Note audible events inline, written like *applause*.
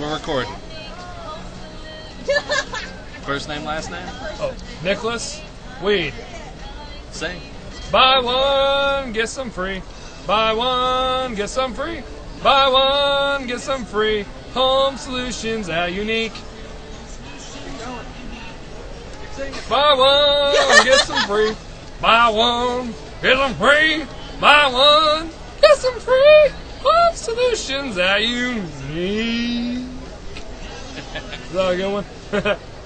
We're recording. First name, last name? Oh, Nicholas Weed. Sing. Buy one, get some free. Buy one, get some free. Buy one, get some free. Home Solutions at Unique. Buy one, get some free. Buy one, get some free. Buy one, get some free. Home Solutions at Unique. Is that a good one? *laughs*